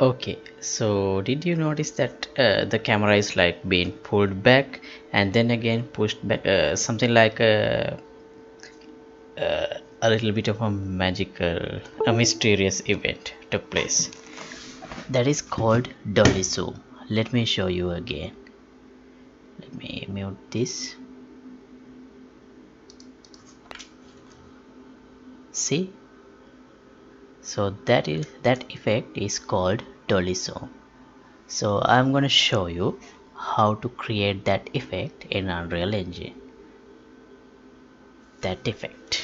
okay so did you notice that uh, the camera is like being pulled back and then again pushed back uh, something like a, uh, a little bit of a magical a mysterious event took place. That is called dolly zoom. Let me show you again. Let me mute this. See? So that is that effect is called zoom so. I'm going to show you how to create that effect in unreal engine. That effect.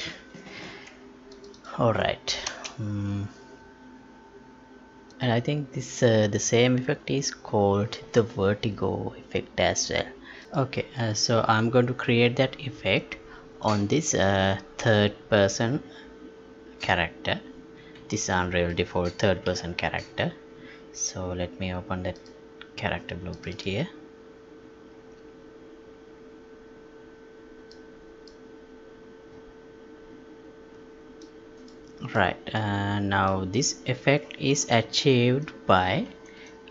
All right mm. and i think this uh, the same effect is called the vertigo effect as well. Okay uh, so i'm going to create that effect on this uh, third person character. This unreal default third person character so let me open that character blueprint here. Right uh, now this effect is achieved by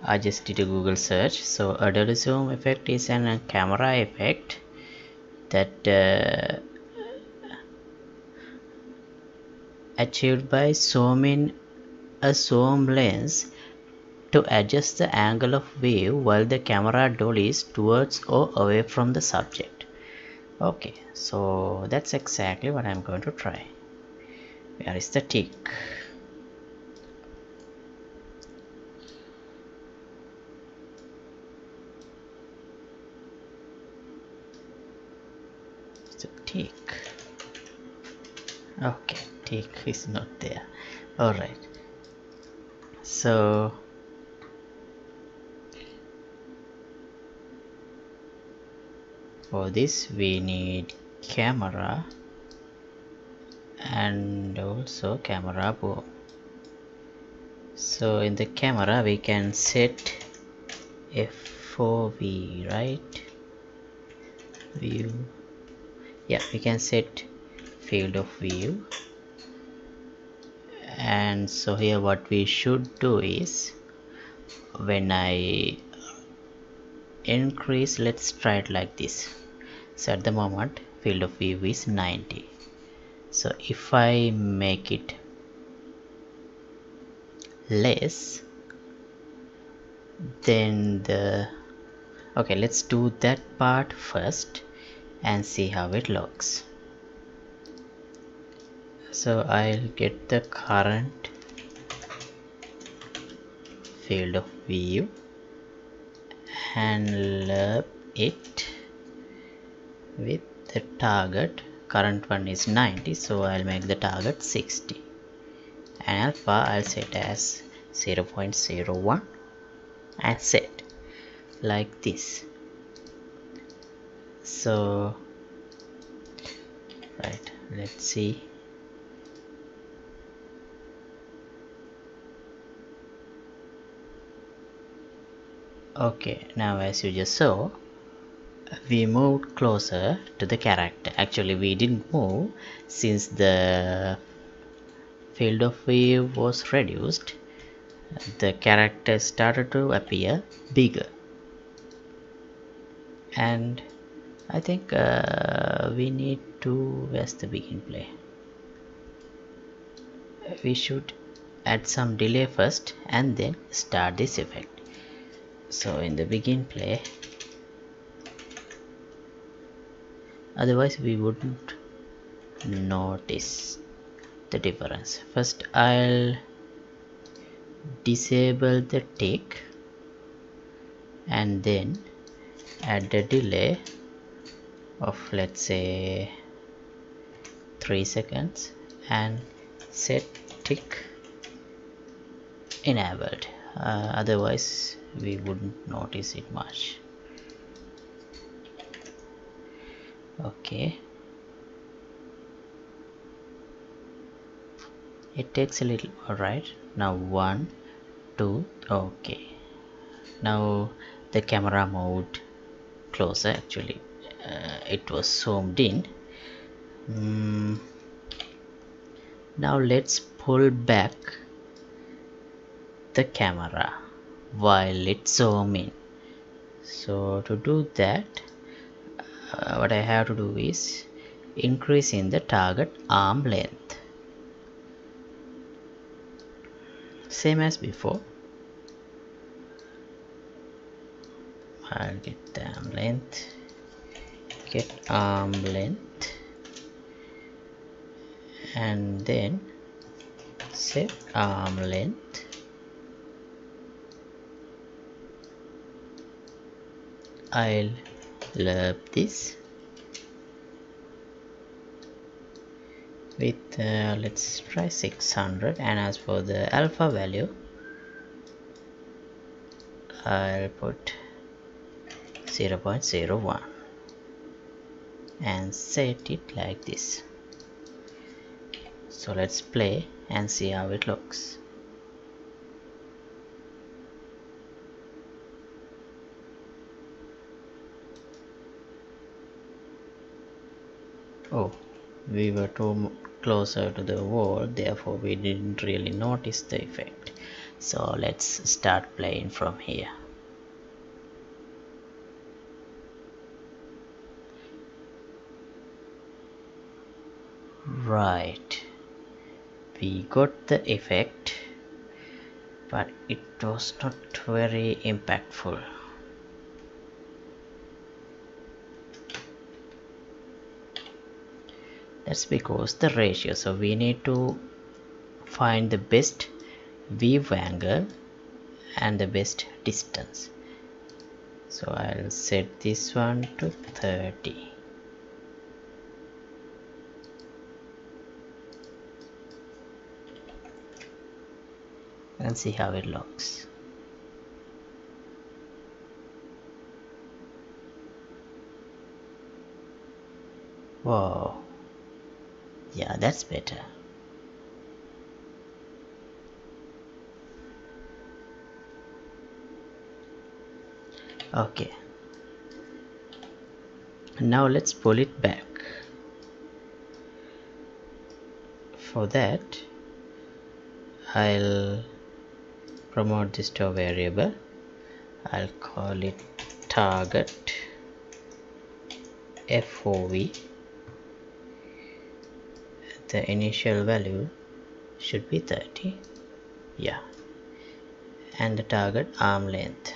I just did a Google search. So a zoom effect is an, a camera effect that uh, achieved by zooming a zoom lens to adjust the angle of view while the camera dollies towards or away from the subject. Okay so that's exactly what I'm going to try. Where is the tick? Tick. Okay tick is not there. All right. So for this we need camera and also camera boom so in the camera we can set FOV right? View. Yeah we can set field of view. And so here what we should do is when I increase. Let's try it like this. So at the moment field of view is 90 so if I make it less then the okay let's do that part first and see how it looks. So I'll get the current field of view handle it with the target. Current one is 90 so I'll make the target 60 and alpha I'll set as 0 0.01 and set like this. So right let's see okay now as you just saw we moved closer to the character. Actually we didn't move since the field of view was reduced. The character started to appear bigger. And I think uh, we need to where's the begin play? We should add some delay first and then start this effect so in the begin play otherwise we wouldn't notice the difference. First I'll disable the tick and then add the delay of let's say 3 seconds and set tick enabled. Uh, otherwise we wouldn't notice it much. Okay. It takes a little alright now one two okay. Now the camera moved closer actually. Uh, it was zoomed in. Mm. now let's pull back the camera while it zoom in so to do that uh, what I have to do is increase in the target arm length. Same as before. I'll get the arm length. Get arm length. And then set arm length I'll love this with uh, let's try 600 and as for the alpha value I'll put 0 0.01 and set it like this. So let's play and see how it looks oh we were too closer to the wall therefore we didn't really notice the effect. So let's start playing from here. Right. We got the effect but it was not very impactful that's because the ratio. So we need to find the best view angle and the best distance. So I'll set this one to 30 and see how it looks. Whoa yeah that's better. Okay. Now let's pull it back. For that I'll promote this to a variable. I'll call it target FOV the initial value should be 30 yeah. And the target arm length.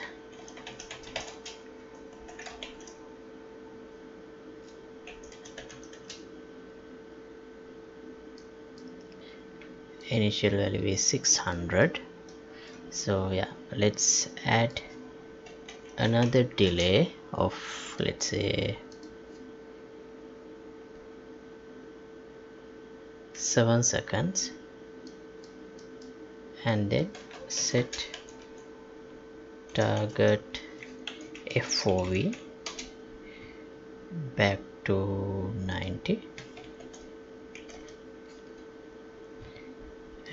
Initial value is 600 so yeah let's add another delay of let's say 7 seconds. And then set target FOV back to 90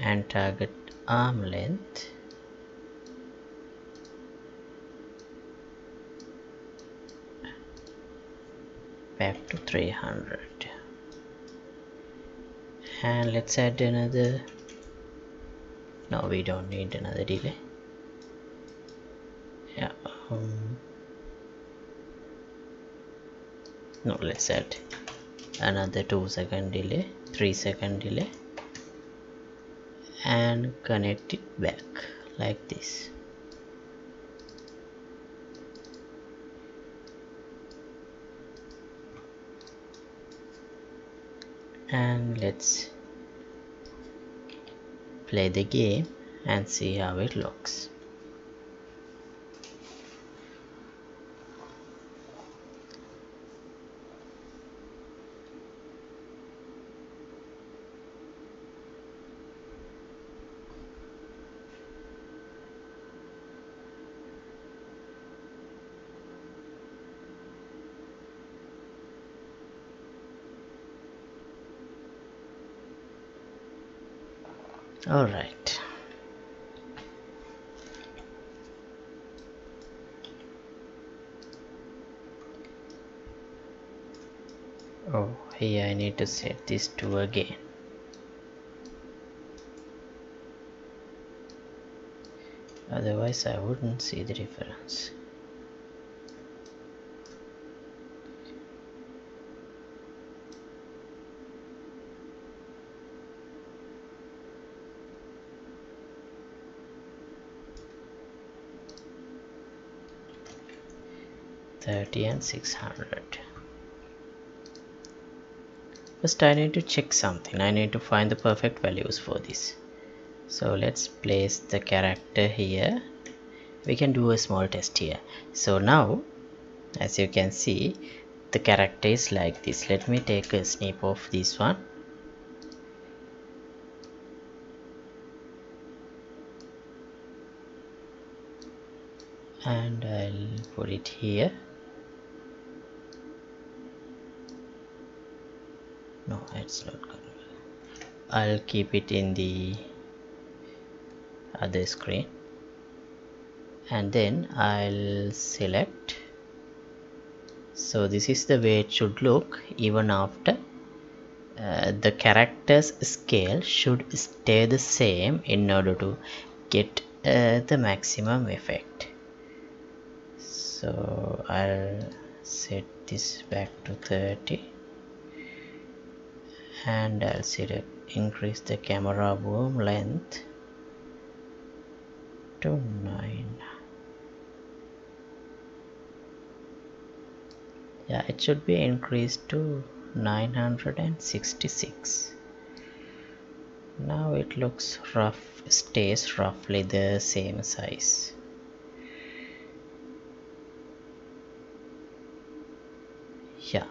and target arm length. Back to 300 and let's add another no we don't need another delay. Yeah um, no let's add another 2 second delay 3 second delay and connect it back like this. And let's play the game and see how it looks all right. Oh here I need to set this to again. Otherwise I wouldn't see the difference Thirty and six hundred. First I need to check something. I need to find the perfect values for this. So let's place the character here. We can do a small test here. So now as you can see the character is like this. Let me take a snip of this one. And I'll put it here no it's not I'll keep it in the other screen. And then I'll select. So this is the way it should look even after. Uh, the characters scale should stay the same in order to get uh, the maximum effect. So I'll set this back to 30 and I'll set increase the camera boom length to 9 yeah it should be increased to 966 now it looks rough stays roughly the same size yeah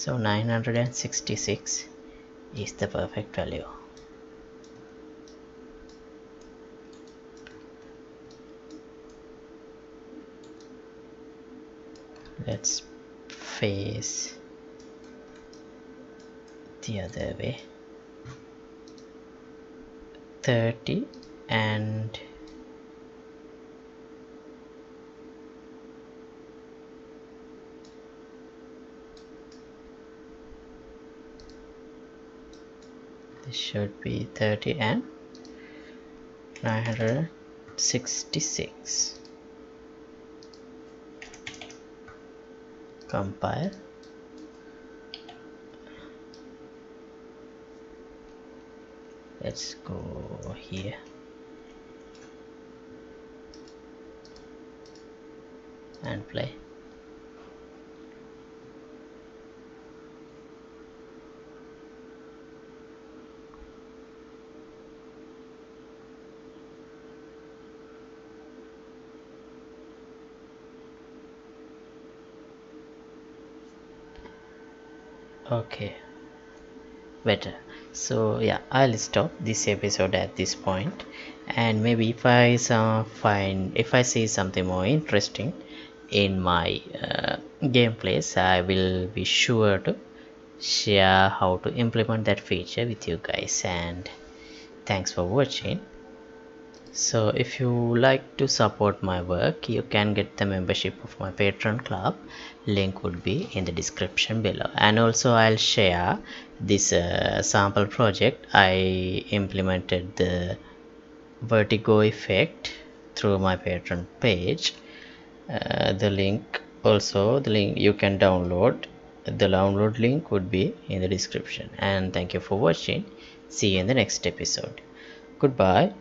so 966 is the perfect value. Let's face the other way. 30 and this should be 30 and 966 compile. Let's go here. And play okay. Better. So yeah i'll stop this episode at this point. And maybe if i uh, find if i see something more interesting in my uh, gameplays i will be sure to share how to implement that feature with you guys. And thanks for watching so if you like to support my work you can get the membership of my patreon club. Link would be in the description below. And also i'll share this uh, sample project. I implemented the vertigo effect through my patreon page. Uh, the link also the link you can download. The download link would be in the description. And thank you for watching. See you in the next episode. Goodbye